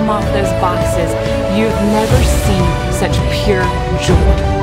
Come off those boxes, you've never seen such pure joy.